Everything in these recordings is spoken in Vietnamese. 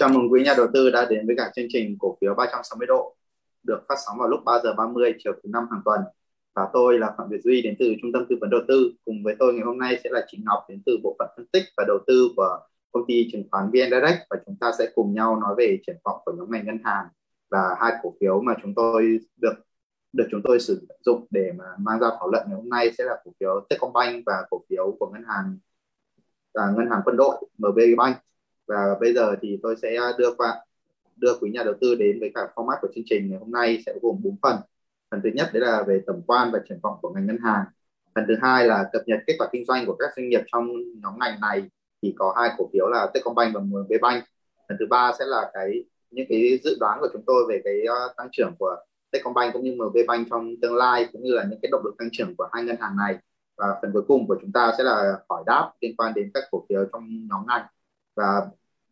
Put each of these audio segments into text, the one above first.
Chào mừng quý nhà đầu tư đã đến với cả chương trình cổ phiếu 360 độ được phát sóng vào lúc 3 giờ 30 chiều thứ năm hàng tuần. Và tôi là Phạm Việt Duy đến từ Trung tâm Tư vấn Đầu tư. Cùng với tôi ngày hôm nay sẽ là Chị Ngọc đến từ bộ phận phân tích và đầu tư của công ty chứng khoán VN Direct và chúng ta sẽ cùng nhau nói về triển vọng của nhóm ngành ngân hàng và hai cổ phiếu mà chúng tôi được được chúng tôi sử dụng để mà mang ra thảo luận ngày hôm nay sẽ là cổ phiếu Techcombank và cổ phiếu của ngân hàng à, ngân hàng quân đội MB Bank và bây giờ thì tôi sẽ đưa qua đưa quý nhà đầu tư đến với cả format của chương trình ngày hôm nay sẽ gồm 4 phần. Phần thứ nhất đấy là về tổng quan và triển vọng của ngành ngân hàng. Phần thứ hai là cập nhật kết quả kinh doanh của các doanh nghiệp trong nhóm ngành này. Thì có hai cổ phiếu là Techcombank và MB Bank. Phần thứ ba sẽ là cái những cái dự đoán của chúng tôi về cái uh, tăng trưởng của Techcombank cũng như MB Bank trong tương lai cũng như là những cái động lực tăng trưởng của hai ngân hàng này. Và phần cuối cùng của chúng ta sẽ là hỏi đáp liên quan đến các cổ phiếu trong nhóm ngành. Và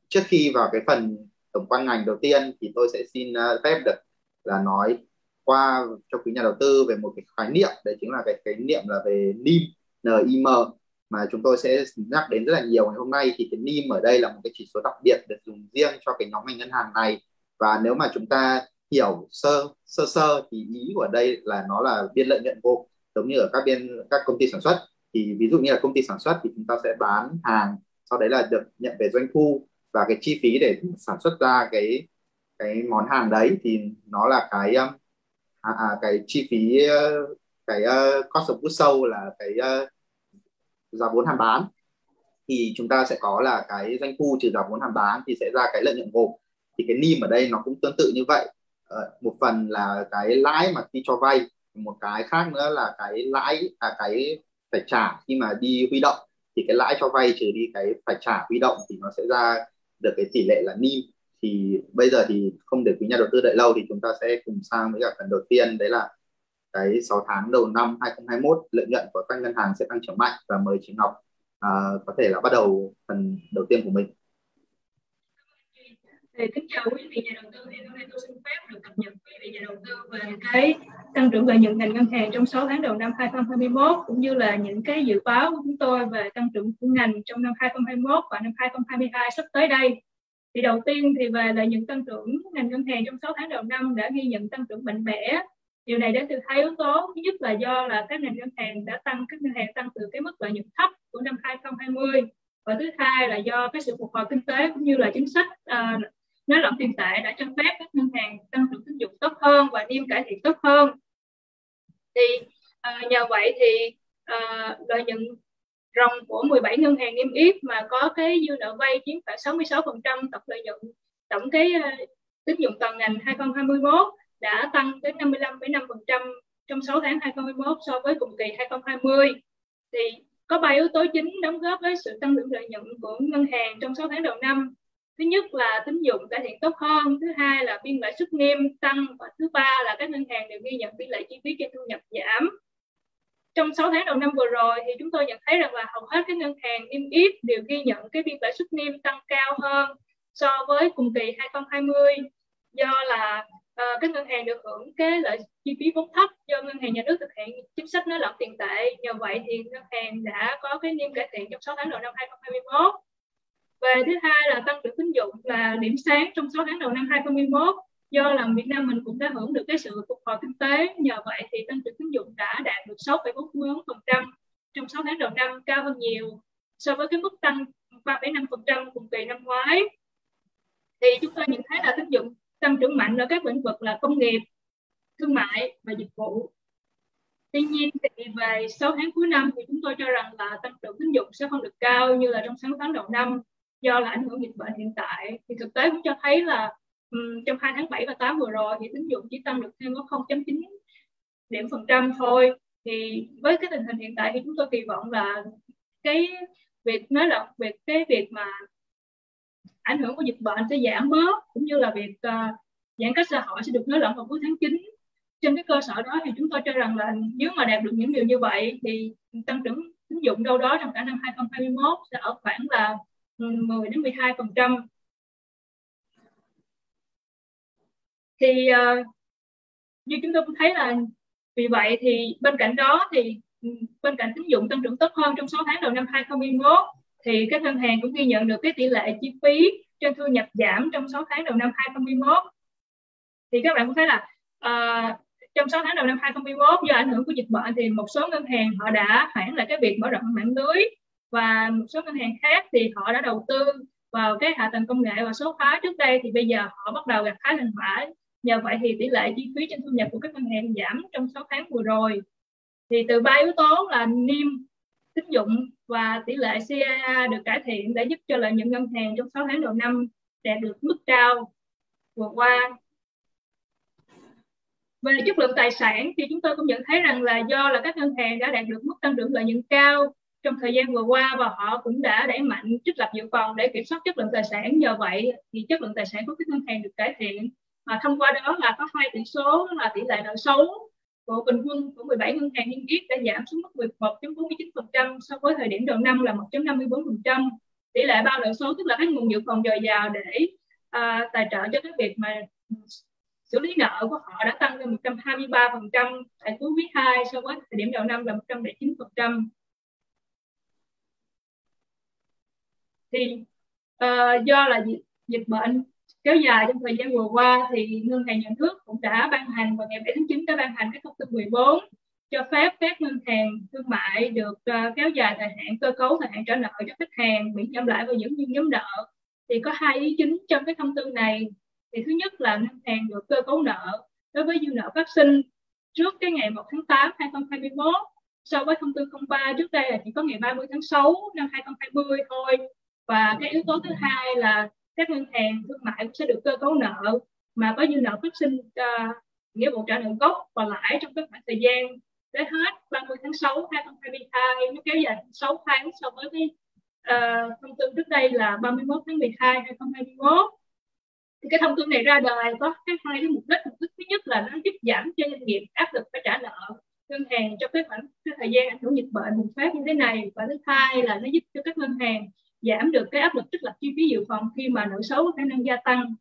trước khi vào cái phần tổng quan ngành đầu tiên thì tôi sẽ xin uh, phép được là nói qua cho quý nhà đầu tư về một cái khái niệm đấy chính là cái khái niệm là về NIM NIM mà chúng tôi sẽ nhắc đến rất là nhiều ngày hôm nay. Thì cái NIM ở đây là một cái chỉ số đặc biệt được dùng riêng cho cái nhóm ngành ngân hàng này. Và nếu mà chúng ta hiểu sơ sơ sơ thì ý của đây là nó là biên lợi nhuận gộp giống như ở các biên các công ty sản xuất. Thì ví dụ như là công ty sản xuất thì chúng ta sẽ bán hàng sau đấy là được nhận về doanh thu và cái chi phí để sản xuất ra cái cái món hàng đấy thì nó là cái um, à, à, cái chi phí uh, cái uh, cost of goods sold là cái uh, giá vốn hàng bán. Thì chúng ta sẽ có là cái doanh thu trừ giá vốn hàng bán thì sẽ ra cái lợi nhuận gộp. Thì cái NIM ở đây nó cũng tương tự như vậy. Uh, một phần là cái lãi mà khi cho vay một cái khác nữa là cái lãi à cái phải trả khi mà đi huy động. Thì cái lãi cho vay trừ đi cái phải trả huy động thì nó sẽ ra được cái tỷ lệ là NIM thì bây giờ thì không để quý nhà đầu tư đợi lâu thì chúng ta sẽ cùng sang với cả phần đầu tiên đấy là cái 6 tháng đầu năm 2021 lợi nhuận của các ngân hàng sẽ tăng trưởng mạnh và mời chị Ngọc à, có thể là bắt đầu phần đầu tiên của mình. Thì kính chào quý vị nhà đầu tư thì hôm nay tôi xin phép được cập nhật quý vị nhà đầu tư về cái tăng trưởng lợi nhuận ngành ngân hàng trong 6 tháng đầu năm 2021 cũng như là những cái dự báo của chúng tôi về tăng trưởng của ngành trong năm 2021 và năm 2022 sắp tới đây. Thì đầu tiên thì về lợi nhuận tăng trưởng ngành ngân hàng trong 6 tháng đầu năm đã ghi nhận tăng trưởng mạnh mẽ. Điều này đến từ hai yếu tố. Thứ nhất là do là các ngành ngân hàng đã tăng các ngân hàng tăng từ cái mức lợi nhuận thấp của năm 2020 và thứ hai là do cái sự phục hồi kinh tế cũng như là chính sách uh, nới lỏng tiền tệ đã cho phép các ngân hàng tăng trưởng tín dụng tốt hơn và niêm cải thiện tốt hơn thì uh, ờ, nhờ vậy thì uh, lợi nhuận ròng của 17 ngân hàng niêm yết mà có cái dư nợ vay chiếm khoảng 66% tổng lợi nhuận tổng cái uh, tín dụng toàn ngành 2021 đã tăng tới 55,5% trong 6 tháng 2021 so với cùng kỳ 2020 thì có ba yếu tố chính đóng góp với sự tăng trưởng lợi nhuận của ngân hàng trong 6 tháng đầu năm thứ nhất là tín dụng cải thiện tốt hơn thứ hai là biên lãi suất nghiêm tăng và thứ ba là các ngân hàng đều ghi nhận biên lãi chi phí trên thu nhập giảm. Trong 6 tháng đầu năm vừa rồi thì chúng tôi nhận thấy rằng là hầu hết các ngân hàng niêm yết đều ghi nhận cái biên lãi suất niêm tăng cao hơn so với cùng kỳ 2020 do là uh, các ngân hàng được hưởng cái lợi chi phí vốn thấp do ngân hàng nhà nước thực hiện chính sách nới lỏng tiền tệ. Nhờ vậy thì ngân hàng đã có cái niêm cải thiện trong 6 tháng đầu năm 2021 và thứ hai là tăng trưởng tín dụng là điểm sáng trong 6 tháng đầu năm 2021 do là Việt Nam mình cũng đã hưởng được cái sự phục hồi kinh tế nhờ vậy thì tăng trưởng tín dụng đã đạt được 6,44% trong 6 tháng đầu năm cao hơn nhiều so với cái mức tăng 3,5% cùng kỳ năm ngoái. Thì chúng tôi nhận thấy là tín dụng tăng trưởng mạnh ở các lĩnh vực là công nghiệp thương mại và dịch vụ. Tuy nhiên thì về 6 tháng cuối năm thì chúng tôi cho rằng là tăng trưởng tín dụng sẽ không được cao như là trong 6 tháng đầu năm do là ảnh hưởng dịch bệnh hiện tại. Thì thực tế cũng cho thấy là um, trong hai tháng 7 và 8 vừa rồi thì tín dụng chỉ tăng được thêm có 0.9 điểm phần trăm thôi. Thì với cái tình hình hiện tại thì chúng tôi kỳ vọng là cái việc nói là việc cái việc mà ảnh hưởng của dịch bệnh sẽ giảm bớt cũng như là việc uh, giãn cách xã hội sẽ được nới lỏng vào cuối tháng 9 trên cái cơ sở đó thì chúng tôi cho rằng là nếu mà đạt được những điều như vậy thì tăng trưởng tín dụng đâu đó trong cả năm 2021 sẽ ở khoảng là 10 đến 12 phần trăm. Thì uh, như chúng tôi cũng thấy là vì vậy thì bên cạnh đó thì ừ, bên cạnh tín dụng tăng trưởng tốt hơn trong 6 tháng đầu năm 2021 thì các ngân hàng cũng ghi nhận được cái tỷ lệ chi phí trên thu nhập giảm trong 6 tháng đầu năm 2021 thì các bạn cũng thấy là uh, trong 6 tháng đầu năm 2021 do ảnh hưởng của dịch bệnh thì một số ngân hàng họ đã hoãn lại cái việc mở rộng mạng lưới và một số ngân hàng khác thì họ đã đầu tư vào cái hạ tầng công nghệ và số hóa. Trước đây thì bây giờ họ bắt đầu gặp khá thành quả nhờ vậy thì tỷ lệ chi phí trên thu nhập của các ngân hàng giảm trong 6 tháng vừa rồi. Thì từ ba yếu tố là niêm tín dụng và tỷ lệ CAA được cải thiện để giúp cho lợi nhuận ngân hàng trong 6 tháng đầu năm đạt được mức cao vừa qua. Về chất lượng tài sản thì chúng tôi cũng nhận thấy rằng là do là các ngân hàng đã đạt được mức tăng trưởng lợi nhuận cao trong thời gian vừa qua và họ cũng đã đẩy mạnh trích lập dự phòng để kiểm soát chất lượng tài sản nhờ vậy thì chất lượng tài sản của các ngân hàng được cải thiện và thông qua đó là có hai tỷ số là tỷ lệ nợ xấu của bình quân của 17 ngân hàng niêm yết đã giảm xuống mức 11.49% so với thời điểm đầu năm là 1.54%. Tỷ lệ bao nợ xấu tức là các nguồn dự phòng dồi dào để uh, tài trợ cho cái việc mà xử lý nợ của họ đã tăng lên 123% tại cuối quý 2 so với thời điểm đầu năm là 109%. Thì uh, do là dịch, dịch bệnh kéo dài trong thời gian vừa qua thì ngân hàng nhà nước cũng đã ban hành vào ngày 7 tháng 9 đã ban hành cái thông tư 14 cho phép các ngân hàng thương mại được uh, kéo dài thời hạn cơ cấu thời hạn trả nợ cho khách hàng bị giảm lãi và giữ nguyên nhóm nợ. Thì có hai ý chính trong cái thông tư này. Thì thứ nhất là ngân hàng được cơ cấu nợ đối với dư nợ phát sinh trước cái ngày 1 tháng 8 2021 so với thông tư 03 trước đây là chỉ có ngày 30 tháng 6 năm 2020 thôi và cái yếu tố thứ hai là các ngân hàng thương mại cũng sẽ được cơ cấu nợ mà có dư nợ phát sinh uh, nghĩa vụ trả nợ gốc và lãi trong các khoảng thời gian tới hết 30 tháng 6 2022 nó kéo dài 6 tháng so với cái uh, thông tư trước đây là 31 tháng 12 2021 thì cái thông tư này ra đời có cái hai cái mục đích. Mục đích thứ nhất là nó giúp giảm cho doanh nghiệp áp lực phải trả nợ ngân hàng trong cái khoảng cái thời gian ảnh hưởng dịch bệnh bùng phát như thế này. Và thứ hai là nó giúp cho các ngân hàng giảm được cái áp lực trích lập chi phí dự phòng khi mà nợ xấu có khả năng gia tăng.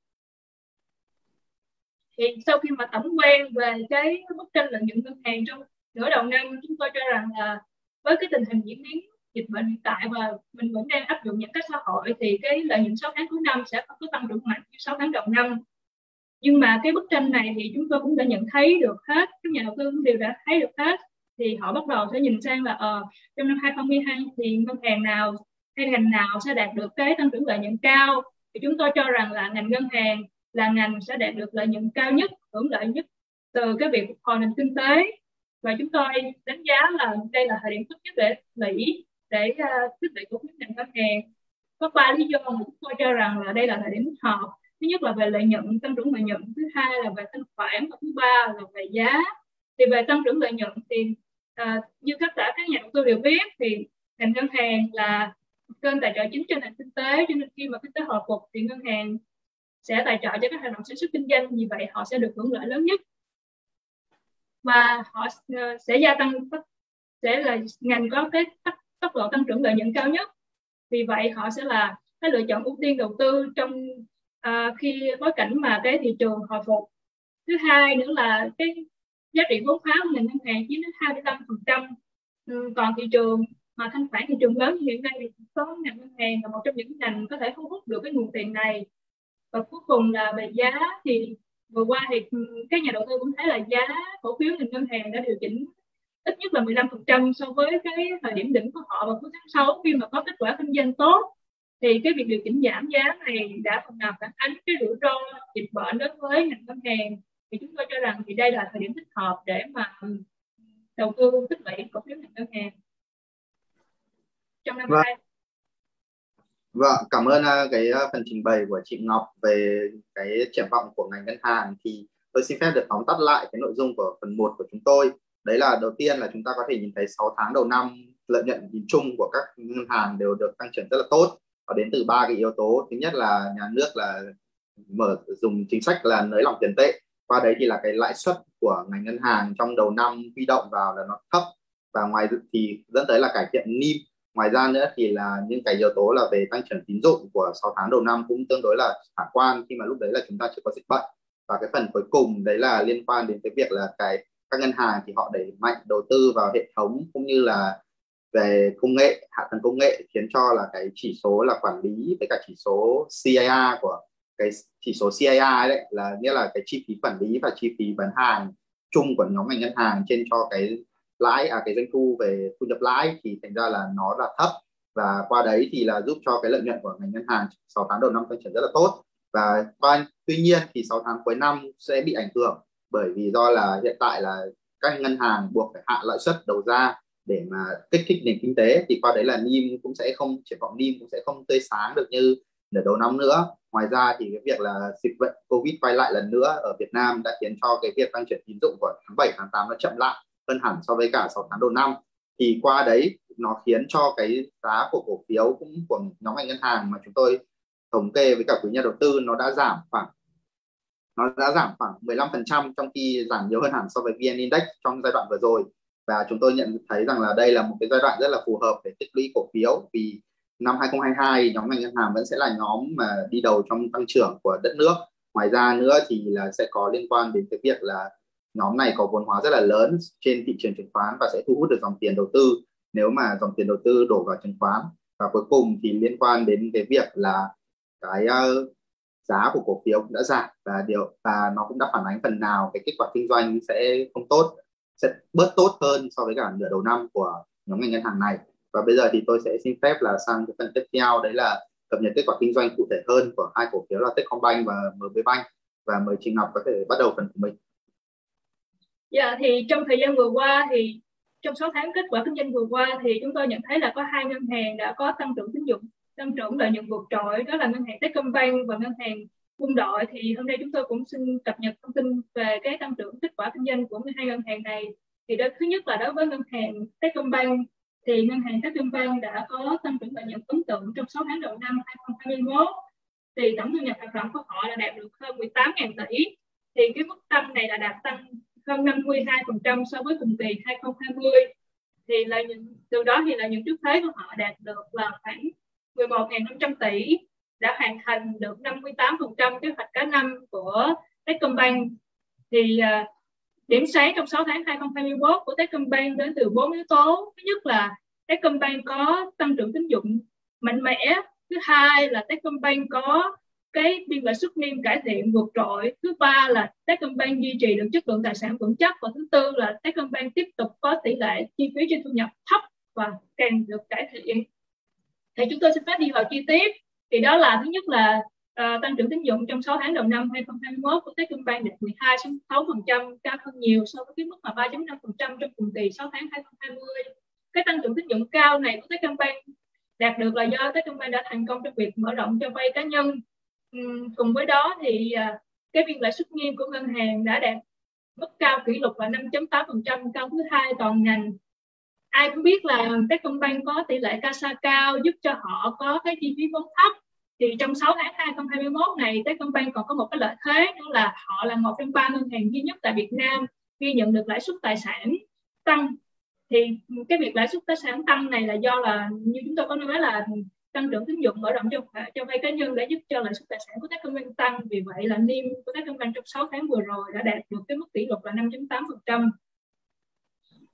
Thì sau khi mà tổng quan về cái bức tranh lợi nhuận ngân hàng trong nửa đầu năm, chúng tôi cho rằng là với cái tình hình diễn biến dịch bệnh hiện tại và mình vẫn đang áp dụng những cách xã hội thì cái lợi nhuận 6 tháng cuối năm sẽ có tăng trưởng mạnh như 6 tháng đầu năm. Nhưng mà cái bức tranh này thì chúng tôi cũng đã nhận thấy được hết, các nhà đầu tư cũng đều đã thấy được hết. Thì họ bắt đầu sẽ nhìn sang là ờ trong năm 2022 thì ngân hàng nào hay ngành nào sẽ đạt được cái tăng trưởng lợi nhuận cao? Thì chúng tôi cho rằng là ngành ngân hàng là ngành sẽ đạt được lợi nhuận cao nhất hưởng lợi nhất từ cái việc phục hồi nền kinh tế. Và chúng tôi đánh giá là đây là thời điểm tốt nhất để mỹ để uh, quyết cổ của ngành ngân hàng. Có ba lý do mà chúng tôi cho rằng là đây là thời điểm thích hợp. Thứ nhất là về lợi nhuận tăng trưởng lợi nhuận. Thứ hai là về thanh khoản. Và thứ ba là về giá. Thì về tăng trưởng lợi nhuận thì uh, như tất cả các nhà đầu tư đều biết thì ngành ngân hàng là kênh tài trợ chính cho nền kinh tế cho nên khi mà kinh tế hồi phục thì ngân hàng sẽ tài trợ cho các hoạt động sản xuất kinh doanh vì vậy họ sẽ được hưởng lợi lớn nhất. Và họ ờ, sẽ gia tăng sẽ là ngành có cái tốc độ tăng trưởng lợi nhuận cao nhất. Vì vậy họ sẽ là cái lựa chọn ưu tiên đầu tư trong uh, khi bối cảnh mà cái thị trường hồi phục. Thứ hai nữa là cái giá trị vốn hóa của ngành ngân hàng chiếm đến 25 phần trăm. Ừ, còn thị trường mà thanh khoản thị trường lớn hiện nay thì có ngành ngân hàng là một trong những ngành có thể thu hút được cái nguồn tiền này. Và cuối cùng là về giá thì vừa qua thì các nhà đầu tư cũng thấy là giá cổ phiếu ngành ngân hàng đã điều chỉnh ít nhất là 15% so với cái thời điểm đỉnh của họ vào cuối tháng 6 khi mà có kết quả kinh doanh tốt thì cái việc điều chỉnh giảm giá này đã phần nào phản ánh cái rủi ro dịch bệnh đối với ngành ngân hàng. Thì chúng tôi cho rằng thì đây là thời điểm thích hợp để mà đầu tư tích lũy cổ phiếu ngành ngân hàng trong năm vâng. Vâng, cảm ơn uh, cái uh, phần trình bày của chị Ngọc về cái triển vọng của ngành ngân hàng thì tôi xin phép được tóm tắt lại cái nội dung của phần 1 của chúng tôi. Đấy là đầu tiên là chúng ta có thể nhìn thấy 6 tháng đầu năm lợi nhuận nhìn chung của các ngân hàng đều được tăng trưởng rất là tốt và đến từ ba cái yếu tố. Thứ nhất là nhà nước là mở dùng chính sách là nới lỏng tiền tệ. Qua đấy thì là cái lãi suất của ngành ngân hàng trong đầu năm huy động vào là nó thấp và ngoài thì dẫn tới là cải thiện NIM ngoài ra nữa thì là những cái yếu tố là về tăng trưởng tín dụng của 6 tháng đầu năm cũng tương đối là khả quan khi mà lúc đấy là chúng ta chưa có dịch bệnh. Và cái phần cuối cùng đấy là liên quan đến cái việc là cái, các ngân hàng thì họ đẩy mạnh đầu tư vào hệ thống cũng như là về công nghệ, hạ tầng công nghệ khiến cho là cái chỉ số là quản lý với cả chỉ số CIR của cái chỉ số CIR đấy là nghĩa là cái chi phí quản lý và chi phí bán hàng chung của nhóm ngành ngân hàng trên cho cái lãi à cái doanh thu về thu nhập lãi thì thành ra là nó là thấp. Và qua đấy thì là giúp cho cái lợi nhuận của ngành ngân hàng 6 tháng đầu năm tăng trưởng rất là tốt. Và qua, tuy nhiên thì 6 tháng cuối năm sẽ bị ảnh hưởng bởi vì do là hiện tại là các ngân hàng buộc phải hạ lãi suất đầu ra để mà kích thích nền kinh tế. Thì qua đấy là NIM cũng sẽ không, triển vọng NIM cũng sẽ không tươi sáng được như nửa đầu năm nữa. Ngoài ra thì cái việc là dịch bệnh covid quay lại lần nữa ở Việt Nam đã khiến cho cái việc tăng trưởng tín dụng của tháng 7 tháng 8 nó chậm lại hơn hẳn so với cả 6 tháng đầu năm, thì qua đấy nó khiến cho cái giá của cổ phiếu cũng của nhóm ngành ngân hàng mà chúng tôi thống kê với cả quý nhà đầu tư nó đã giảm khoảng, nó đã giảm khoảng 15% trong khi giảm nhiều hơn hẳn so với VN Index trong giai đoạn vừa rồi. Và chúng tôi nhận thấy rằng là đây là một cái giai đoạn rất là phù hợp để tích lũy cổ phiếu, vì năm 2022 nhóm ngành ngân hàng vẫn sẽ là nhóm mà đi đầu trong tăng trưởng của đất nước. Ngoài ra nữa thì là sẽ có liên quan đến cái việc là nhóm này có vốn hóa rất là lớn trên thị trường chứng khoán và sẽ thu hút được dòng tiền đầu tư nếu mà dòng tiền đầu tư đổ vào chứng khoán. Và cuối cùng thì liên quan đến cái việc là cái uh, giá của cổ phiếu cũng đã giảm và điều và nó cũng đã phản ánh phần nào cái kết quả kinh doanh sẽ không tốt sẽ bớt tốt hơn so với cả nửa đầu năm của nhóm ngành ngân hàng này. Và bây giờ thì tôi sẽ xin phép là sang cái phần tiếp theo đấy là cập nhật kết quả kinh doanh cụ thể hơn của hai cổ phiếu là Techcombank và MB Bank. Và mời chị Ngọc có thể bắt đầu phần của mình. Dạ thì trong thời gian vừa qua thì trong 6 tháng kết quả kinh doanh vừa qua thì chúng tôi nhận thấy là có hai ngân hàng đã có tăng trưởng tín dụng, tăng trưởng lợi nhuận vượt trội, đó là ngân hàng Techcombank và ngân hàng quân đội. Thì hôm nay chúng tôi cũng xin cập nhật thông tin về cái tăng trưởng kết quả kinh doanh của hai ngân hàng này. Thì đó, thứ nhất là đối với ngân hàng Techcombank, thì ngân hàng Techcombank đã có tăng trưởng lợi nhuận ấn tượng trong 6 tháng đầu năm 2021 thì tổng thu nhập hoạt động của họ là đạt được hơn 18.000 tỷ. Thì cái mức tăng này là đạt tăng hơn 52% so với cùng kỳ 2020 thì là những, từ đó thì là những trước thuế của họ đạt được là khoảng 11.500 tỷ đã hoàn thành được 58% kế hoạch cả năm của Techcombank. Thì uh, điểm sáng trong 6 tháng 2021 của Techcombank đến từ bốn yếu tố. Thứ nhất là Techcombank có tăng trưởng tín dụng mạnh mẽ. Thứ hai là Techcombank có cái biên lợi suất niêm cải thiện vượt trội. Thứ ba là Techcombank duy trì được chất lượng tài sản vững chắc. Và thứ tư là Techcombank tiếp tục có tỷ lệ chi phí trên thu nhập thấp và càng được cải thiện. Thì chúng tôi sẽ phép đi vào chi tiết. Thì đó là thứ nhất là uh, tăng trưởng tín dụng trong 6 tháng đầu năm 2021 của Techcombank đạt 12,6% cao hơn nhiều so với cái mức mà 3.5% trong cùng kỳ 6 tháng 2020 cái tăng trưởng tín dụng cao này của Techcombank đạt được là do Techcombank đã thành công trong việc mở rộng cho vay cá nhân. Ừ, cùng với đó thì à, cái biên lãi suất nghiêm của ngân hàng đã đạt mức cao kỷ lục là 5.8% cao thứ hai toàn ngành. Ai cũng biết là Techcombank có tỷ lệ CASA cao, giúp cho họ có cái chi phí vốn thấp. Thì trong 6 tháng 2021 này Techcombank còn có một cái lợi thế, đó là họ là một trong ba ngân hàng duy nhất tại Việt Nam ghi nhận được lãi suất tài sản tăng. Thì cái việc lãi suất tài sản tăng này là do là, như chúng tôi có nói là tăng trưởng tín dụng mở rộng cho à, cho vay cá nhân đã giúp cho lãi suất tài sản của Techcombank tăng. Vì vậy là niêm của Techcombank trong 6 tháng vừa rồi đã đạt được cái mức tỷ lục là 5.8%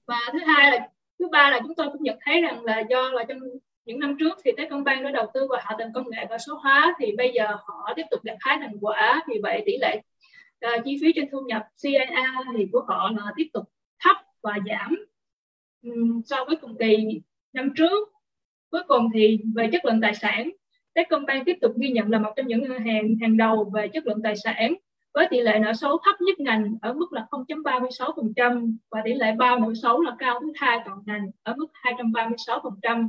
và thứ hai là thứ ba là chúng tôi cũng nhận thấy rằng là do là trong những năm trước thì Techcombank đã đầu tư vào hạ tầng công nghệ và số hóa thì bây giờ họ tiếp tục gặt hái thành quả. Vì vậy tỷ lệ uh, chi phí trên thu nhập CIR thì của họ là tiếp tục thấp và giảm um, so với cùng kỳ năm trước cuối cùng thì về chất lượng tài sản Techcombank tiếp tục ghi nhận là một trong những ngân hàng hàng đầu về chất lượng tài sản với tỷ lệ nợ xấu thấp nhất ngành ở mức là 0.36% và tỷ lệ bao nợ xấu là cao thứ hai toàn ngành ở mức 236%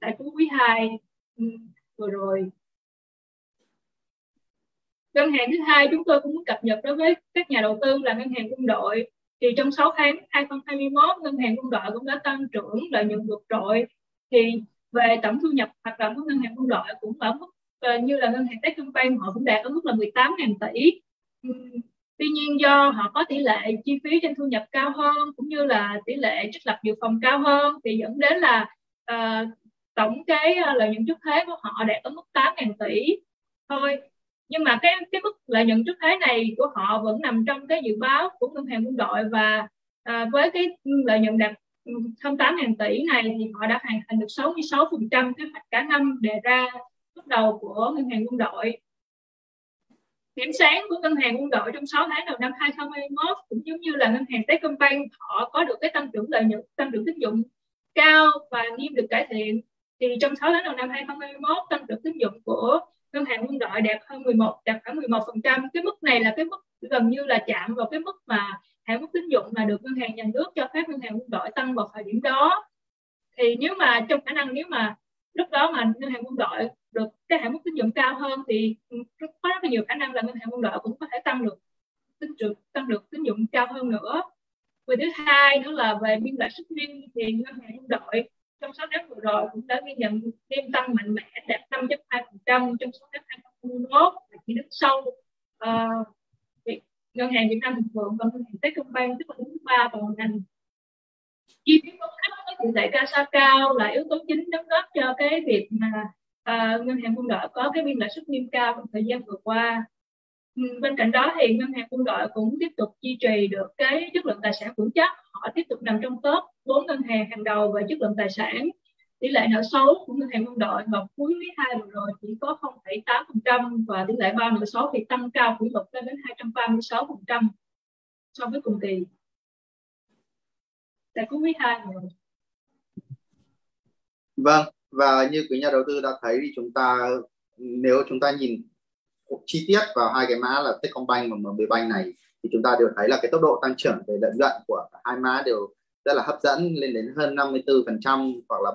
tại cuối quý 2 ừ, vừa rồi. Ngân hàng thứ hai chúng tôi cũng muốn cập nhật đối với các nhà đầu tư là ngân hàng quân đội. Thì trong 6 tháng 2021, ngân hàng quân đội cũng đã tăng trưởng lợi nhuận vượt trội. Thì về tổng thu nhập hoạt động của ngân hàng quân đội cũng ở mức ờ, như là ngân hàng Techcombank họ cũng đạt ở mức là 18.000 tỷ. Tuy nhiên do họ có tỷ lệ chi phí trên thu nhập cao hơn cũng như là tỷ lệ trích lập dự phòng cao hơn thì dẫn đến là uh, tổng cái ờ, lợi nhuận trước thuế của họ đạt ở mức 8.000 tỷ thôi nhưng mà cái cái mức lợi nhuận trước thuế này của họ vẫn nằm trong cái dự báo của ngân hàng quân đội và uh, với cái lợi nhuận đạt hơn 8 ngàn tỷ này thì họ đã hoàn thành được 66% kế hoạch cả năm đề ra lúc đầu của ngân hàng quân đội. Điểm sáng của ngân hàng quân đội trong 6 tháng đầu năm 2021 cũng giống như là ngân hàng Techcombank họ có được cái tăng trưởng lợi nhuận, tăng trưởng tín dụng cao và nghiêm được cải thiện. Thì trong 6 tháng đầu năm 2021 tăng trưởng tín dụng của ngân hàng quân đội đạt hơn 11 đạt khoảng 11 phần trăm. Cái mức này là cái mức gần như là chạm vào cái mức mà hạn mức tín dụng mà được ngân hàng nhà nước cho phép ngân hàng quân đội tăng vào thời điểm đó. Thì nếu mà trong khả năng nếu mà lúc đó mà ngân hàng quân đội được cái hạn mức tín dụng cao hơn thì có rất là nhiều khả năng là ngân hàng quân đội cũng có thể tăng được tín dụng tăng được tín dụng cao hơn nữa. Và thứ hai nữa là về biên lãi suất riêng thì ngân hàng quân đội trong 6 tháng vừa rồi cũng đã ghi nhận niêm tăng mạnh mẽ đạt 5.2% trong 6 tháng 2021 và chỉ đứng sau uh, ngân hàng Việt Nam Thịnh Vượng và ngân hàng Techcombank tức là đứng thứ ba vào ngành. Chi phí vốn thấp có tỷ lệ CASA cao là yếu tố chính đóng góp cho cái việc mà uh, ngân hàng quân đội có cái biên lãi suất nghiêm cao trong thời gian vừa qua. Ừ, bên cạnh đó thì ngân hàng quân đội cũng tiếp tục duy trì được cái chất lượng tài sản vững chắc. Họ tiếp tục nằm trong top bốn ngân hàng hàng đầu về chất lượng tài sản tỷ lệ nợ xấu của ngân hàng quân đội vào cuối quý 2 vừa rồi chỉ có 0,8% và tỷ lệ bao nợ xấu thì tăng cao kỷ lục lên đến 236% so với cùng kỳ tại cuối quý 2 rồi. Vâng, và như quý nhà đầu tư đã thấy thì chúng ta nếu chúng ta nhìn chi tiết vào hai cái mã là Techcombank và MB Bank này thì chúng ta đều thấy là cái tốc độ tăng trưởng về lợi nhuận của hai mã đều rất là hấp dẫn, lên đến hơn 54% hoặc là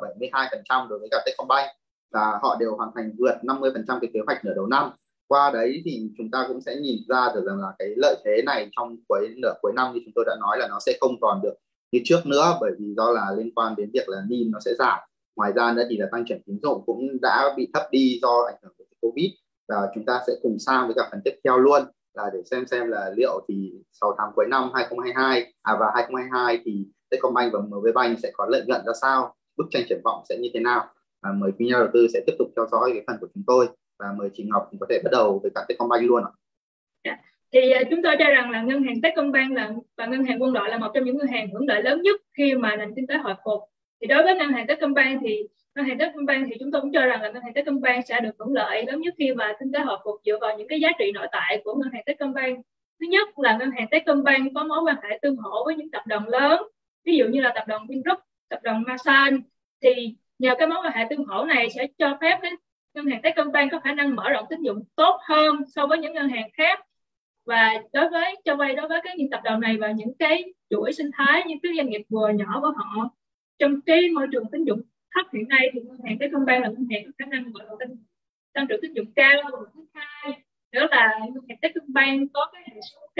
72% đối với cả Techcombank. Và họ đều hoàn thành vượt 50% cái kế hoạch nửa đầu năm. Qua đấy thì chúng ta cũng sẽ nhìn ra được rằng là cái lợi thế này trong cuối, nửa cuối năm như chúng tôi đã nói là nó sẽ không còn được như trước nữa, bởi vì do là liên quan đến việc là NIM nó sẽ giảm. Ngoài ra nữa thì là tăng trưởng tín dụng cũng đã bị thấp đi do ảnh hưởng của covid. Và chúng ta sẽ cùng sang với cả phần tiếp theo luôn, là để xem xem là liệu thì sau tháng cuối năm 2022 à và 2022 thì Techcombank và MB Bank sẽ có lợi nhuận ra sao bức tranh triển vọng sẽ như thế nào à, mời quý nhà đầu tư sẽ tiếp tục theo dõi cái phần của chúng tôi và mời chị Ngọc có thể bắt đầu với cả Techcombank luôn ạ. Yeah. Thì uh, chúng tôi cho rằng là ngân hàng Techcombank là và ngân hàng quân đội là một trong những ngân hàng hưởng lợi lớn nhất khi mà nền kinh tế hồi phục. Thì đối với ngân hàng Techcombank thì ngân hàng Techcombank thì chúng tôi cũng cho rằng là ngân hàng Techcombank sẽ được hưởng lợi lớn nhất khi mà kinh tế hồi phục dựa vào những cái giá trị nội tại của ngân hàng Techcombank. Thứ nhất là ngân hàng Techcombank có mối quan hệ tương hỗ với những tập đoàn lớn ví dụ như là tập đoàn Vingroup, tập đoàn Masan, thì nhờ cái mối quan hệ tương hỗ này sẽ cho phép cái ngân hàng Techcombank có khả năng mở rộng tín dụng tốt hơn so với những ngân hàng khác. Và đối với, cho vay đối với các những tập đoàn này và những cái chuỗi sinh thái, những cái doanh nghiệp vừa nhỏ của họ. Trong cái môi trường tín dụng thấp hiện nay thì ngân hàng Techcombank là ngân hàng có khả năng mở rộng tăng trưởng tín dụng cao. Thứ hai nữa là ngân Techcombank có cái hệ số K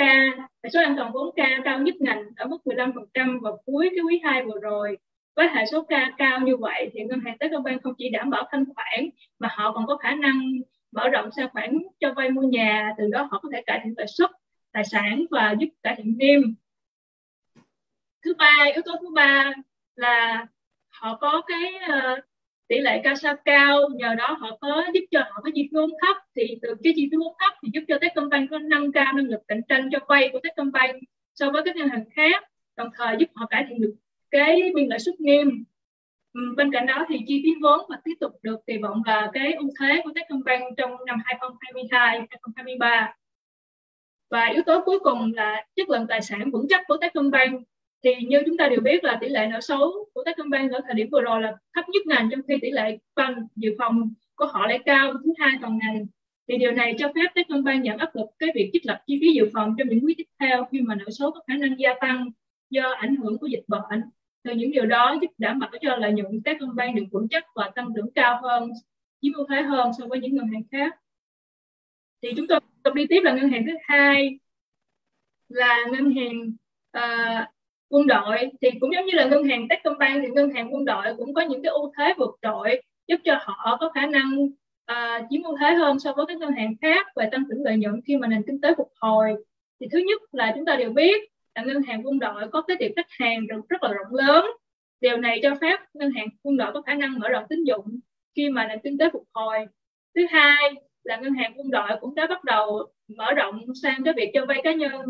hệ số an toàn vốn K cao nhất ngành ở mức 15% vào cuối cái quý 2 vừa rồi. Với hệ số K cao như vậy thì ngân hàng Techcombank không chỉ đảm bảo thanh khoản mà họ còn có khả năng mở rộng sang khoản cho vay mua nhà. Từ đó họ có thể cải thiện lãi suất tài sản và giúp cải thiện niêm thứ ba yếu tố thứ ba là họ có cái uh, tỷ lệ CASA cao, nhờ đó họ có giúp cho họ có chi phí vốn thấp. Thì từ cái chi phí vốn thấp thì giúp cho Techcombank có nâng cao năng lực cạnh tranh cho vay của Techcombank so với các ngân hàng khác, đồng thời giúp họ cải thiện được cái biên lãi suất nghiêm ừ, bên cạnh đó thì chi phí vốn và tiếp tục được kỳ vọng là cái ưu thế của Techcombank trong năm 2022 2023 và yếu tố cuối cùng là chất lượng tài sản vững chắc của Techcombank thì như chúng ta đều biết là tỷ lệ nợ xấu của Techcombank ở thời điểm vừa rồi là thấp nhất ngành trong khi tỷ lệ ban dự phòng của họ lại cao thứ hai toàn ngành thì điều này cho phép Techcombank giảm áp lực cái việc trích lập chi phí dự phòng trong những quý tiếp theo khi mà nợ xấu có khả năng gia tăng do ảnh hưởng của dịch bệnh. Từ những điều đó giúp đảm bảo cho lợi nhuận Techcombank được vững chắc và tăng trưởng cao hơn chiếm ưu thế hơn so với những ngân hàng khác. Thì chúng tôi tiếp đi tiếp là ngân hàng thứ hai là ngân hàng uh, quân đội thì cũng giống như là ngân hàng Techcombank thì ngân hàng quân đội cũng có những cái ưu thế vượt trội giúp cho họ có khả năng uh, chiếm ưu thế hơn so với các ngân hàng khác về tăng trưởng lợi nhuận khi mà nền kinh tế phục hồi. Thì thứ nhất là chúng ta đều biết là ngân hàng quân đội có cái tiệm khách hàng rất, rất là rộng lớn. Điều này cho phép ngân hàng quân đội có khả năng mở rộng tín dụng khi mà nền kinh tế phục hồi. Thứ hai là ngân hàng quân đội cũng đã bắt đầu mở rộng sang cái việc cho vay cá nhân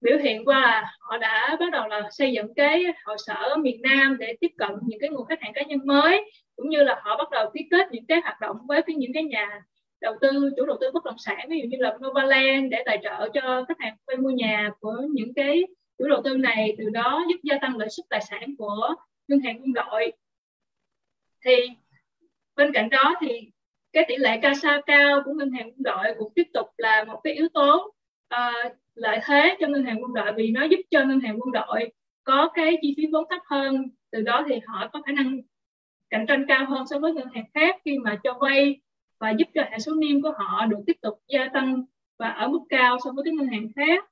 biểu hiện qua là họ đã bắt đầu là xây dựng cái hội sở ở miền Nam để tiếp cận những cái nguồn khách hàng cá nhân mới cũng như là họ bắt đầu ký kết những cái hoạt động với cái những cái nhà đầu tư chủ đầu tư bất động sản ví dụ như là Novaland để tài trợ cho khách hàng vay mua nhà của những cái chủ đầu tư này từ đó giúp gia tăng lợi suất tài sản của ngân hàng quân đội. Thì bên cạnh đó thì cái tỷ lệ CASA cao của ngân hàng quân đội cũng tiếp tục là một cái yếu tố uh, lợi thế cho ngân hàng quân đội vì nó giúp cho ngân hàng quân đội có cái chi phí vốn thấp hơn. Từ đó thì họ có khả năng cạnh tranh cao hơn so với ngân hàng khác khi mà cho vay và giúp cho hệ số niêm của họ được tiếp tục gia tăng và ở mức cao so với các ngân hàng khác.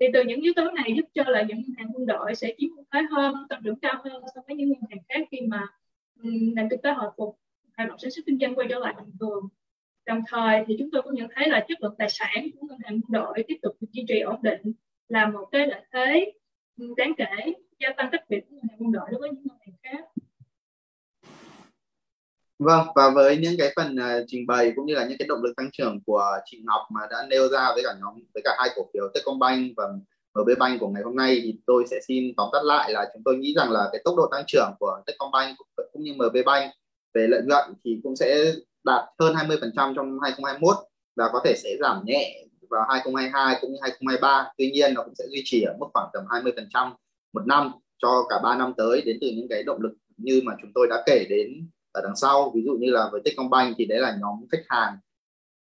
Thì từ những yếu tố này giúp cho là những ngân hàng quân đội sẽ chiếm ưu thế hơn tăng trưởng cao hơn so với những ngân hàng khác khi mà nền kinh tế hồi phục, hoạt động sản xuất kinh doanh quay trở lại bình thường đồng thời thì chúng tôi cũng nhận thấy là chất lượng tài sản của ngân hàng quân đội tiếp tục được duy trì ổn định là một cái lợi thế ừ, đáng kể gia tăng cách biệt của ngân hàng quân đội đối với những ngân hàng khác. Vâng, và với những cái phần uh, trình bày cũng như là những cái động lực tăng trưởng của chị Ngọc mà đã nêu ra với cả nhóm với cả hai cổ phiếu Techcombank và MB Bank của ngày hôm nay thì tôi sẽ xin tóm tắt lại là chúng tôi nghĩ rằng là cái tốc độ tăng trưởng của Techcombank cũng như MB Bank về lợi nhuận thì cũng sẽ đạt hơn 20% trong 2021 và có thể sẽ giảm nhẹ vào 2022 cũng như 2023. Tuy nhiên, nó cũng sẽ duy trì ở mức khoảng tầm 20% một năm cho cả 3 năm tới, đến từ những cái động lực như mà chúng tôi đã kể đến ở đằng sau. Ví dụ như là với Techcombank thì đấy là nhóm khách hàng,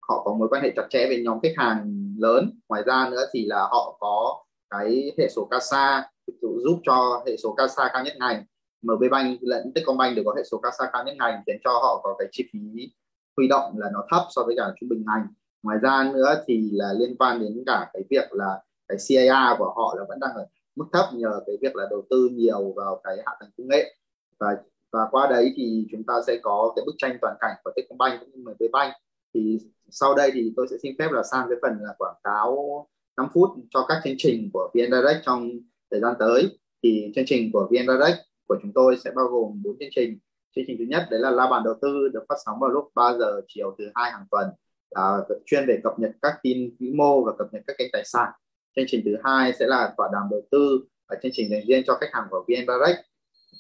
họ có mối quan hệ chặt chẽ với nhóm khách hàng lớn. Ngoài ra nữa thì là họ có cái hệ số CASA giúp cho hệ số CASA cao nhất ngành MB Bank lẫn Techcombank đều có hệ số CASA cao nhất ngành khiến cho họ có cái chi phí huy động là nó thấp so với cả trung bình ngành. Ngoài ra nữa thì là liên quan đến cả cái việc là cái CAR của họ là vẫn đang ở mức thấp nhờ cái việc là đầu tư nhiều vào cái hạ tầng công nghệ. Và và qua đấy thì chúng ta sẽ có cái bức tranh toàn cảnh của Techcombank cũng như MB Bank thì sau đây thì tôi sẽ xin phép là sang cái phần là quảng cáo 5 phút cho các chương trình của VN Direct trong thời gian tới. Thì chương trình của VN Direct của chúng tôi sẽ bao gồm bốn chương trình chương trình thứ nhất, đấy là la bàn đầu tư được phát sóng vào lúc 3 giờ chiều thứ hai hàng tuần. Là chuyên về cập nhật các tin vĩ mô và cập nhật các kênh tài sản. Chương trình thứ hai sẽ là tọa đàm đầu tư và chương trình dành riêng cho khách hàng của VN Direct.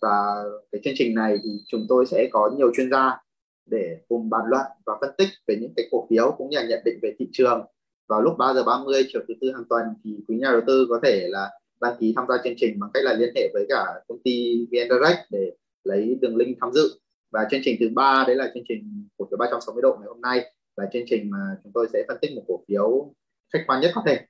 Và cái chương trình này thì chúng tôi sẽ có nhiều chuyên gia để cùng bàn luận và phân tích về những cái cổ phiếu cũng như là nhận định về thị trường. Vào lúc 3 giờ 30 chiều thứ tư hàng tuần thì quý nhà đầu tư có thể là đăng ký tham gia chương trình bằng cách là liên hệ với cả công ty VN Direct để lấy đường link tham dự. Và chương trình thứ ba, đấy là chương trình cổ phiếu 360 độ ngày hôm nay. Là chương trình mà chúng tôi sẽ phân tích một cổ phiếu khách quan nhất có thể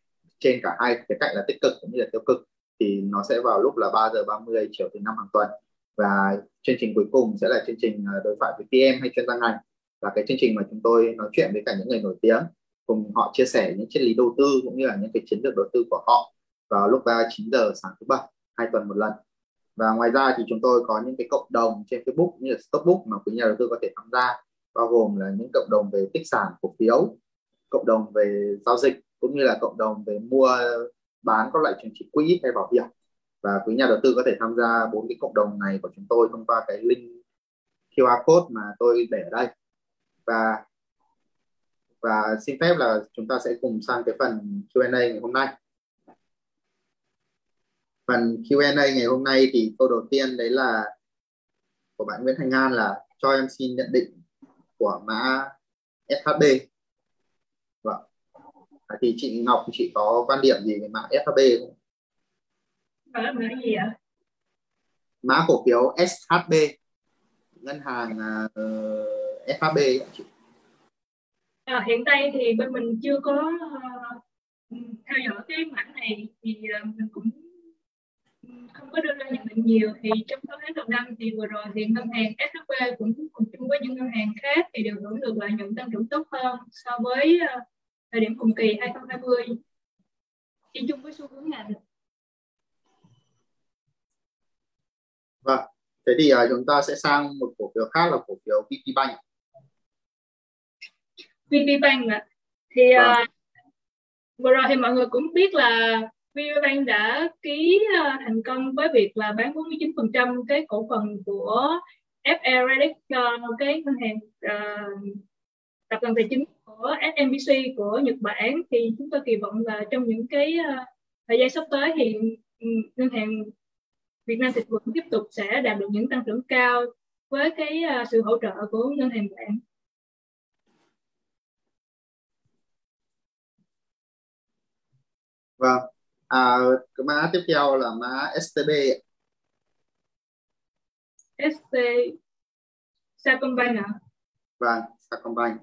trên cả hai cái cạnh là tích cực cũng như là tiêu cực, thì nó sẽ vào lúc là 3 giờ 30 chiều thứ năm hàng tuần. Và chương trình cuối cùng sẽ là chương trình à, đối thoại với PM hay chuyên gia ngành. Là cái chương trình mà chúng tôi nói chuyện với cả những người nổi tiếng, cùng họ chia sẻ những triết lý đầu tư cũng như là những cái chiến lược đầu tư của họ vào lúc 9 giờ sáng thứ bảy, hai tuần một lần và ngoài ra thì chúng tôi có những cái cộng đồng trên Facebook, như là Stockbook mà quý nhà đầu tư có thể tham gia, bao gồm là những cộng đồng về tích sản cổ phiếu, cộng đồng về giao dịch, cũng như là cộng đồng về mua, bán các loại chứng chỉ quỹ hay bảo hiểm. Và quý nhà đầu tư có thể tham gia bốn cái cộng đồng này của chúng tôi thông qua cái link QR code mà tôi để ở đây. Và và xin phép là chúng ta sẽ cùng sang cái phần Q&A ngày hôm nay phần Q&A ngày hôm nay thì câu đầu tiên đấy là của bạn Nguyễn Thành An là cho em xin nhận định của mã SHB vâng à, thì chị Ngọc chị có quan điểm gì về mã SHB không? Mã gì ạ? Mã cổ phiếu SHB ngân hàng uh, SHB chị. À, hiện tại thì bên mình chưa có uh, theo dõi cái mã này thì uh, mình cũng không có đưa ra nhận định nhiều thì trong 6 tháng đầu năm thì vừa rồi thì ngân hàng SHB cũng cùng chung với những ngân hàng khác thì đều hưởng được lợi nhuận tăng trưởng tốt hơn so với uh, thời điểm cùng kỳ 2020 đi chung với xu hướng ngành Vâng, thế thì uh, chúng ta sẽ sang một cổ phiếu khác là cổ phiếu VP Bank. VP Bank ạ. Thì uh, vừa rồi thì mọi người cũng biết là VPBank đã ký ờ, thành công với việc là bán 49% cái cổ phần của FL Redic cho cái ngân hàng uh, tập đoàn tài chính của SMBC của Nhật Bản thì chúng tôi kỳ vọng là trong những cái uh, thời gian sắp tới thì ừ, ngân hàng Việt Nam Thịnh Vượng tiếp tục sẽ đạt được những tăng trưởng cao với cái uh, sự hỗ trợ của ngân hàng bạn. Vâng, à, cái mã tiếp theo là mã STB. ST Sacombank ạ? À? Vâng, Sacombank.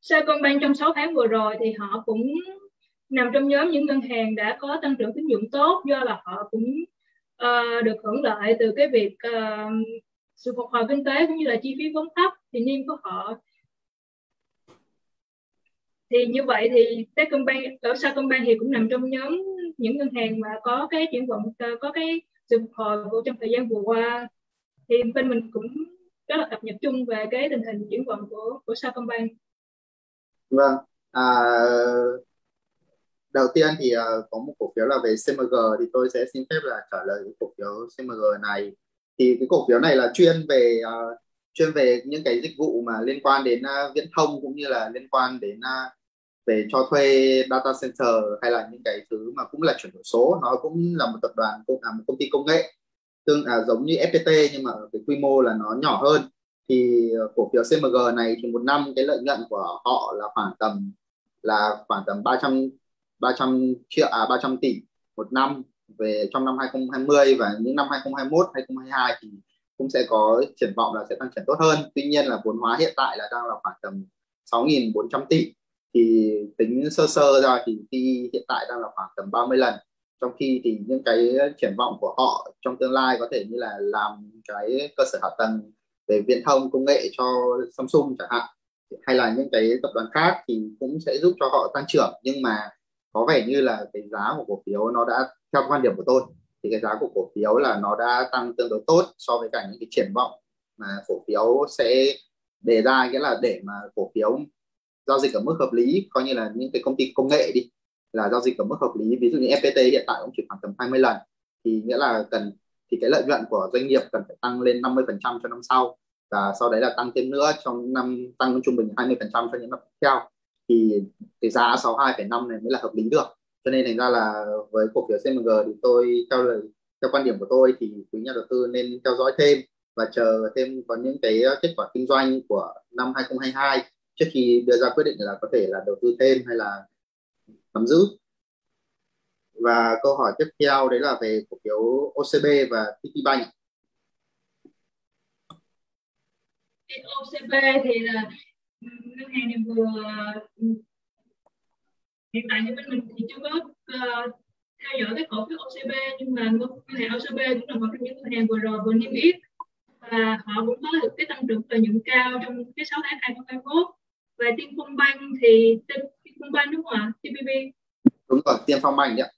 Sacombank trong 6 tháng vừa rồi thì họ cũng nằm trong nhóm những ngân hàng đã có tăng trưởng tín dụng tốt do là họ cũng uh, được hưởng lợi từ cái việc uh, sự phục hồi kinh tế cũng như là chi phí vốn thấp thì niêm của họ thì như vậy thì Techcombank ở Sacombank thì cũng nằm trong nhóm những ngân hàng mà có cái triển vọng ờ, có cái sự phục hồi trong thời gian vừa qua thì bên mình cũng rất là cập nhật chung về cái tình hình triển vọng của của Sacombank. Vâng, à, đầu tiên thì uh, có một cổ phiếu là về CMG thì tôi sẽ xin phép là trả lời cái cổ phiếu CMG này thì cái cổ phiếu này là chuyên về uh, chuyên về những cái dịch vụ mà liên quan đến uh, viễn thông cũng như là liên quan đến uh, về cho thuê data center hay là những cái thứ mà cũng là chuyển đổi số. Nó cũng là một tập đoàn cũng là một công ty công nghệ. Tương à, giống như FPT nhưng mà cái quy mô là nó nhỏ hơn. Thì à, cổ phiếu CMG này thì một năm cái lợi nhuận của họ là khoảng tầm là khoảng tầm 300 300 triệu à 300 tỷ một năm. Về trong năm 2020 và những năm 2021 2022 thì cũng sẽ có triển vọng là sẽ tăng trưởng tốt hơn. Tuy nhiên là vốn hóa hiện tại là đang là khoảng tầm 6.400 tỷ. Thì tính sơ sơ ra thì khi hiện tại đang là khoảng tầm 30 lần. Trong khi thì những cái triển vọng của họ trong tương lai có thể như là làm cái cơ sở hạ tầng về viễn thông công nghệ cho Samsung chẳng hạn, hay là những cái tập đoàn khác thì cũng sẽ giúp cho họ tăng trưởng. Nhưng mà có vẻ như là cái giá của cổ phiếu nó đã theo quan điểm của tôi thì cái giá của cổ phiếu là nó đã tăng tương đối tốt so với cả những cái triển vọng mà cổ phiếu sẽ đề ra nghĩa là để mà cổ phiếu giao dịch ở mức hợp lý coi như là những cái công ty công nghệ đi là giao dịch ở mức hợp lý. Ví dụ như FPT hiện tại cũng chỉ khoảng tầm 20 lần thì nghĩa là cần thì cái lợi nhuận của doanh nghiệp cần phải tăng lên 50% cho năm sau và sau đấy là tăng thêm nữa trong năm tăng trung bình 20% cho những năm tiếp theo. Thì cái giá 62,5 này mới là hợp lý được cho nên thành ra là với cổ phiếu CMG thì tôi, theo lời, theo quan điểm của tôi thì quý nhà đầu tư nên theo dõi thêm và chờ thêm có những cái ờ, kết quả kinh doanh của năm 2022 trước khi đưa ra quyết định là có thể là đầu tư thêm hay là nắm giữ. Và câu hỏi tiếp theo đấy là về cổ phiếu OCB và TPBank OCB thì là ngân hàng này vừa hiện tại như bên mình thì chưa có uh, theo dõi cái cổ phiếu OCB nhưng mà ngân hàng OCB cũng là một trong những ngân hàng vừa rồi vừa niêm yết. Và họ cũng có được cái tăng trưởng lợi nhuận cao trong cái 6 tháng 2021 về tiên phong banh thì tiên phong banh đúng không ạ TPP đúng rồi tiên phong banh ạ.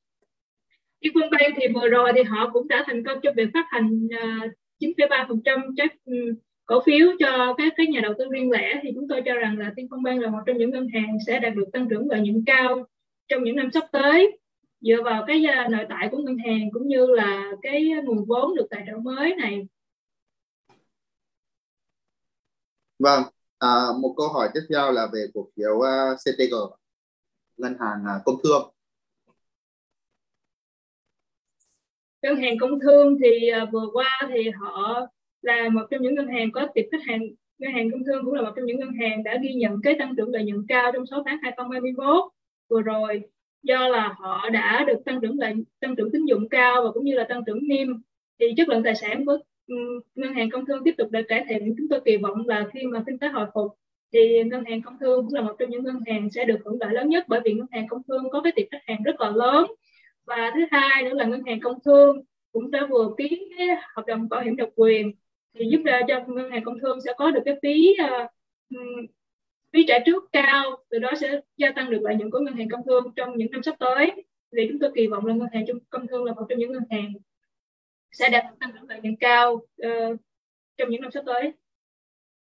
Tiên phong banh thì vừa rồi thì họ cũng đã thành công trong việc phát hành uh, 9,3% trái cổ phiếu cho các cái nhà đầu tư riêng lẻ thì chúng tôi cho rằng là Tiên Phong Bank là một trong những ngân hàng sẽ đạt được tăng trưởng lợi nhuận cao trong những năm sắp tới dựa vào cái à, nội tại của ngân hàng cũng như là cái nguồn vốn được tài trợ mới này. Vâng, à, một câu hỏi tiếp theo là về cổ phiếu uh, à, CTG, ngân hàng uh, công thương. Ngân hàng công thương thì uh, vừa qua thì họ là một trong những ngân hàng có tiệp khách hàng, ngân hàng công thương cũng là một trong những ngân hàng đã ghi nhận cái tăng trưởng lợi nhuận cao trong 6 tháng 2021 vừa rồi. Do là họ đã được tăng trưởng lợi, tăng trưởng tín dụng cao và cũng như là tăng trưởng niêm thì chất lượng tài sản của ngân hàng công thương tiếp tục được cải thiện. Chúng tôi kỳ vọng là khi mà kinh tế hồi phục, thì ngân hàng công thương cũng là một trong những ngân hàng sẽ được hưởng lợi lớn nhất, bởi vì ngân hàng công thương có cái tiệp khách hàng rất là lớn. Và thứ hai nữa là ngân hàng công thương cũng đã vừa ký cái hợp đồng bảo hiểm độc quyền thì giúp đỡ cho ngân hàng công thương sẽ có được cái phí uh, phí trả trước cao từ đó sẽ gia tăng được lợi nhuận của ngân hàng công thương trong những năm sắp tới thì chúng tôi kỳ vọng là ngân hàng công thương là một trong những ngân hàng sẽ đạt tăng trưởng lợi nhuận cao uh, trong những năm sắp tới.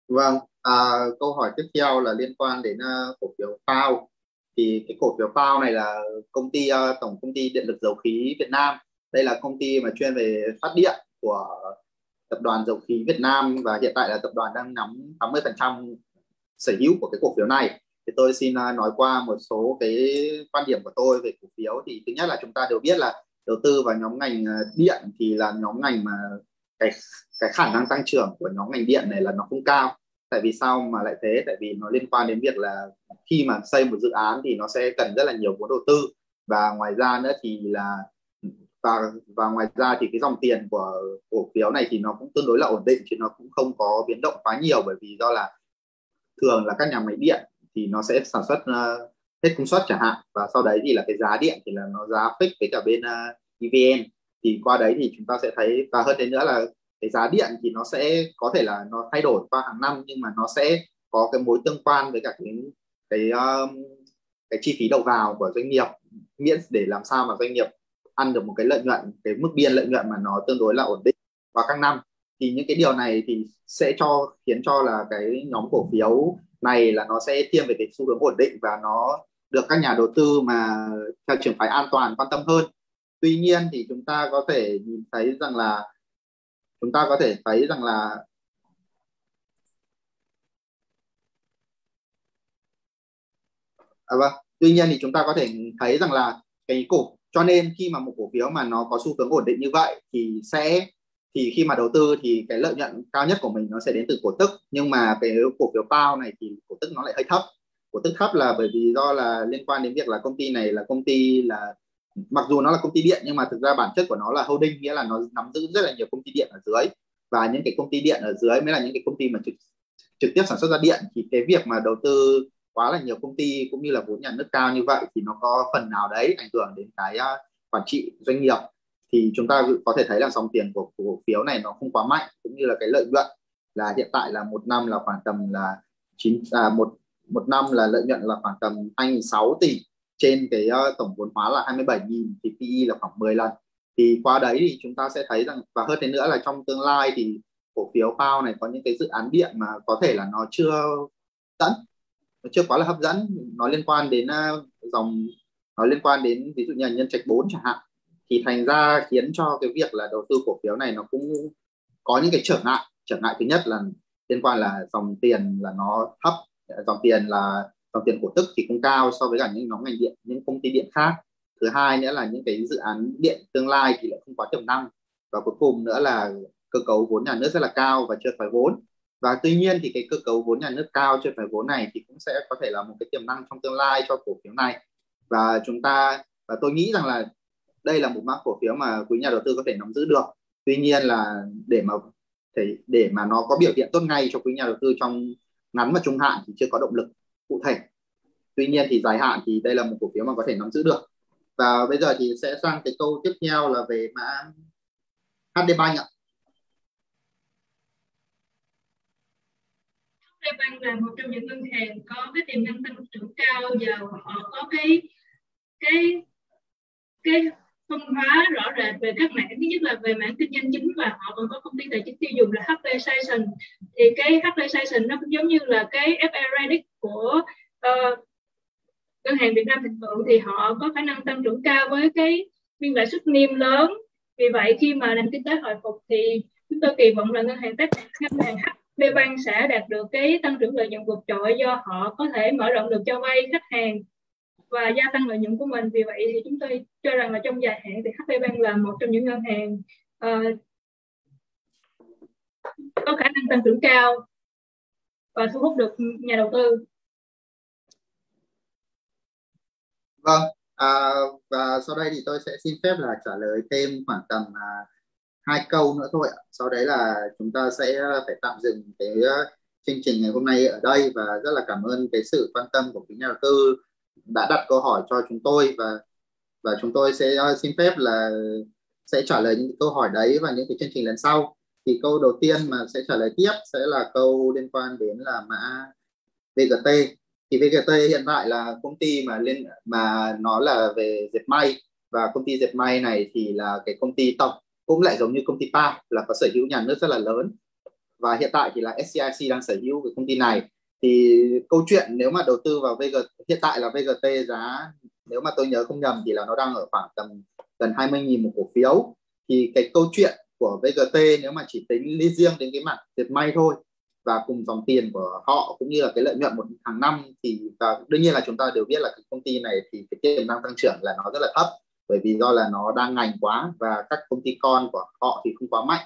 Vâng, à, câu hỏi tiếp theo là liên quan đến uh, cổ phiếu PAO. Thì cái cổ phiếu PAO này là công ty uh, tổng công ty điện lực dầu khí Việt Nam. Đây là công ty mà chuyên về phát điện của tập đoàn dầu khí Việt Nam và hiện tại là tập đoàn đang nắm 80% sở hữu của cái cổ phiếu này. Thì tôi xin à, nói qua một số cái quan điểm của tôi về cổ phiếu. Thì thứ nhất là chúng ta đều biết là đầu tư vào nhóm ngành à, điện thì là nhóm ngành mà cái cái khả năng tăng trưởng của nhóm ngành điện này là nó không cao. Tại vì sao mà lại thế? Tại vì nó liên quan đến việc là khi mà xây một dự án thì nó sẽ cần rất là nhiều vốn đầu tư. Và ngoài ra nữa thì là và và ngoài ra thì cái dòng tiền của cổ phiếu này thì nó cũng tương đối là ổn định chứ nó cũng không có biến động quá nhiều bởi vì do là thường là các nhà máy điện thì nó sẽ sản xuất uh, hết công suất chẳng hạn. Và sau đấy thì là cái giá điện thì là nó giá fix với cả bên ờ, uh, EVN thì qua đấy thì chúng ta sẽ thấy và hơn thế nữa là cái giá điện thì nó sẽ có thể là nó thay đổi qua hàng năm nhưng mà nó sẽ có cái mối tương quan với cả cái cái um, cái chi phí đầu vào của doanh nghiệp miễn để làm sao mà doanh nghiệp ăn được một cái lợi nhuận cái mức biên lợi nhuận mà nó tương đối là ổn định và các năm. Thì những cái điều này thì sẽ cho khiến cho là cái nhóm cổ phiếu này là nó sẽ thiên về cái xu hướng ổn định và nó được các nhà đầu tư mà theo trường phái an toàn quan tâm hơn. Tuy nhiên thì chúng ta có thể nhìn thấy rằng là chúng ta có thể thấy rằng là à, vâng tuy nhiên thì chúng ta có thể thấy rằng là cái cổ cho nên khi mà một cổ phiếu mà nó có xu hướng ổn định như vậy thì sẽ, thì khi mà đầu tư thì cái lợi nhuận cao nhất của mình nó sẽ đến từ cổ tức. Nhưng mà cái cổ phiếu bao này thì cổ tức nó lại hơi thấp. Cổ tức thấp là bởi vì do là liên quan đến việc là công ty này là công ty là, mặc dù nó là công ty điện nhưng mà thực ra bản chất của nó là holding, nghĩa là nó nắm giữ rất là nhiều công ty điện ở dưới. Và những cái công ty điện ở dưới mới là những cái công ty mà trực trực tiếp sản xuất ra điện. Thì cái việc mà đầu tư quá là nhiều công ty cũng như là vốn nhà nước cao như vậy thì nó có phần nào đấy ảnh hưởng đến cái uh, quản trị doanh nghiệp. Thì chúng ta có thể thấy là dòng tiền của cổ phiếu này nó không quá mạnh cũng như là cái lợi nhuận là hiện tại là một năm là khoảng tầm là chín à, một một năm là lợi nhuận là khoảng tầm 26 tỷ trên cái uh, tổng vốn hóa là 27.000 thì PE là khoảng 10 lần. Thì qua đấy thì chúng ta sẽ thấy rằng và hơn thế nữa là trong tương lai thì cổ phiếu PAO này có những cái dự án điện mà có thể là nó chưa dẫn nó chưa quá là hấp dẫn. Nó liên quan đến uh, dòng nó liên quan đến ví dụ như là nhân trạch 4 chẳng hạn. Thì thành ra khiến cho cái việc là đầu tư cổ phiếu này nó cũng có những cái trở ngại. Trở ngại thứ nhất là liên quan là dòng tiền là nó thấp dòng tiền là dòng tiền cổ tức thì cũng cao so với cả những nhóm ngành điện những công ty điện khác. Thứ hai nữa là những cái dự án điện tương lai thì lại không quá tiềm năng. Và cuối cùng nữa là cơ cấu vốn nhà nước rất là cao và chưa phải vốn và tuy nhiên thì cái cơ cấu vốn nhà nước cao chưa phải vốn này thì cũng sẽ có thể là một cái tiềm năng trong tương lai cho cổ phiếu này. Và chúng ta và tôi nghĩ rằng là đây là một mã cổ phiếu mà quý nhà đầu tư có thể nắm giữ được. Tuy nhiên là để mà để, để mà nó có biểu hiện tốt ngay cho quý nhà đầu tư trong ngắn và trung hạn thì chưa có động lực cụ thể. Tuy nhiên thì dài hạn thì đây là một cổ phiếu mà có thể nắm giữ được. Và bây giờ thì sẽ sang cái câu tiếp theo là về mã HD Bank ạ. Bank là một trong những ngân hàng có cái tiềm năng tăng trưởng cao. Và họ có cái cái cái phân hóa rõ rệt về các mảng. Thứ nhất là về mảng kinh doanh chính và họ còn có công ty tài chính tiêu dùng là HP Station. Thì cái HP Station nó cũng giống như là cái FA Redic của uh, ngân hàng Việt Nam Thịnh Vượng. Thì họ có khả năng tăng trưởng cao với cái biên lãi suất niêm lớn. Vì vậy khi mà nền kinh tế hồi phục thì chúng tôi kỳ vọng là ngân hàng Tết ngân hàng HP Maybank sẽ đạt được cái tăng trưởng lợi nhuận vượt trội do họ có thể mở rộng được cho vay khách hàng và gia tăng lợi nhuận của mình. Vì vậy thì chúng tôi cho rằng là trong dài hạn thì HB Bank là một trong những ngân hàng uh, có khả năng tăng trưởng cao và thu hút được nhà đầu tư. Vâng, à, và sau đây thì tôi sẽ xin phép là trả lời thêm khoảng tầm à, hai câu nữa thôi ạ. Sau đấy là chúng ta sẽ phải tạm dừng cái ờ, chương trình ngày hôm nay ở đây và rất là cảm ơn cái sự quan tâm của quý nhà đầu tư đã đặt câu hỏi cho chúng tôi và và chúng tôi sẽ ờ, xin phép là sẽ trả lời những câu hỏi đấy và những cái chương trình lần sau. Thì câu đầu tiên mà sẽ trả lời tiếp sẽ là câu liên quan đến là mã VGT thì VGT hiện tại là công ty mà lên mà nó là về dệt may và công ty dệt may này thì là cái công ty tổng cũng lại giống như công ty PA là có sở hữu nhà nước rất là lớn. Và hiện tại thì là SCIC đang sở hữu cái công ty này. Thì câu chuyện nếu mà đầu tư vào VGT hiện tại là VGT giá, nếu mà tôi nhớ không nhầm thì là nó đang ở khoảng tầm gần 20.000 một cổ phiếu. Thì cái câu chuyện của VGT nếu mà chỉ tính lý riêng đến cái mặt dệt may thôi, và cùng dòng tiền của họ cũng như là cái lợi nhuận một hàng năm thì, và đương nhiên là chúng ta đều biết là cái công ty này thì cái tiềm năng tăng trưởng là nó rất là thấp bởi vì do là nó đang ngành quá và các công ty con của họ thì không quá mạnh.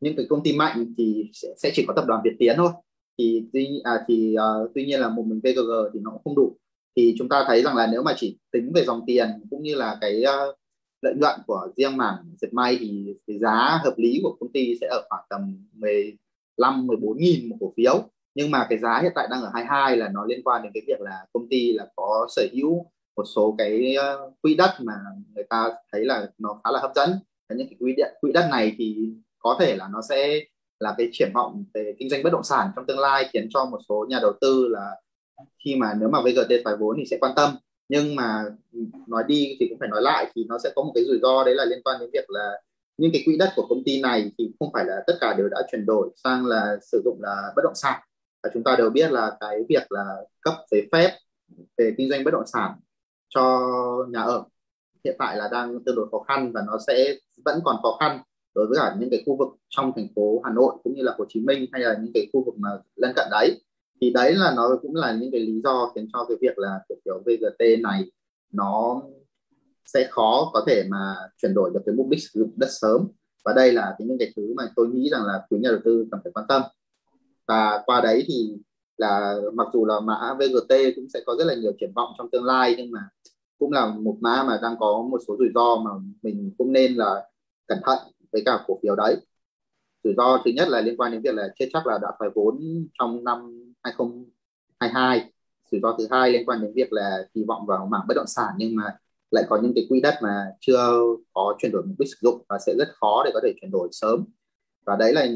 Nhưng cái công ty mạnh thì sẽ, sẽ chỉ có tập đoàn Việt Tiến thôi. Thì tuy à, thì uh, tuy nhiên là một mình VGG thì nó cũng không đủ. Thì chúng ta thấy rằng là nếu mà chỉ tính về dòng tiền cũng như là cái uh, lợi nhuận của riêng mảng dệt may thì cái giá hợp lý của công ty sẽ ở khoảng tầm 15 14 nghìn một cổ phiếu. Nhưng mà cái giá hiện tại đang ở 22 là nó liên quan đến cái việc là công ty là có sở hữu một số cái ờ, quỹ đất mà người ta thấy là nó khá là hấp dẫn. Những cái quỹ đất quỹ đất này thì có thể là nó sẽ là cái triển vọng về kinh doanh bất động sản trong tương lai, khiến cho một số nhà đầu tư là khi mà nếu mà VGT thoái vốn thì sẽ quan tâm. Nhưng mà ừ, nói đi thì cũng phải nói lại thì nó sẽ có một cái rủi ro, đấy là liên quan đến việc là những cái quỹ đất của công ty này thì không phải là tất cả đều đã chuyển đổi sang là sử dụng là bất động sản. Và chúng ta đều biết là cái việc là cấp giấy phép về kinh doanh bất động sản cho nhà ở. Hiện tại là đang tương đối khó khăn và nó sẽ vẫn còn khó khăn đối với cả những cái khu vực trong thành phố Hà Nội cũng như là Hồ Chí Minh hay là những cái khu vực mà lân cận đấy. Thì đấy là nó cũng là những cái lý do khiến cho cái việc là cổ phiếu VGT này nó sẽ khó có thể mà chuyển đổi được cái mục đích sử dụng đất sớm. Và đây là cái những cái thứ mà tôi nghĩ rằng là quý nhà đầu tư cần phải quan tâm. Và qua đấy thì là mặc dù là mã VGT cũng sẽ có rất là nhiều triển vọng trong tương lai, nhưng mà cũng là một mã mà đang có một số rủi ro mà mình cũng nên là cẩn thận với cả cổ phiếu đấy. Rủi ro thứ nhất là liên quan đến việc là chưa chắc là đã phải vốn trong năm 2022 rủi ro thứ hai liên quan đến việc là kỳ vọng vào mảng bất động sản, nhưng mà lại có những cái quỹ đất mà chưa có chuyển đổi mục đích sử dụng và sẽ rất khó để có thể chuyển đổi sớm. Và đấy là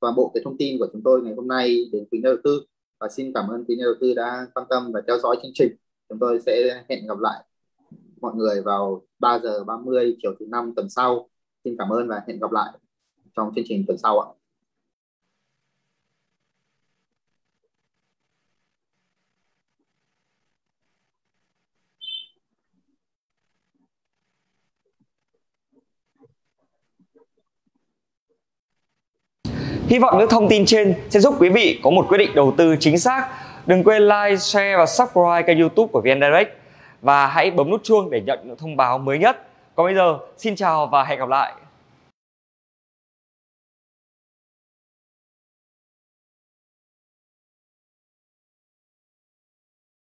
toàn bộ cái thông tin của chúng tôi ngày hôm nay đến quý nhà đầu tư và xin cảm ơn quý nhà đầu tư đã quan tâm và theo dõi chương trình. Chúng tôi sẽ hẹn gặp lại mọi người vào 3 giờ 30 chiều thứ năm tuần sau. Xin cảm ơn và hẹn gặp lại trong chương trình tuần sau ạ. Hy vọng những thông tin trên sẽ giúp quý vị có một quyết định đầu tư chính xác. Đừng quên like, share và subscribe kênh youtube của VN Direct và hãy bấm nút chuông để nhận những thông báo mới nhất. Còn bây giờ, xin chào và hẹn gặp lại.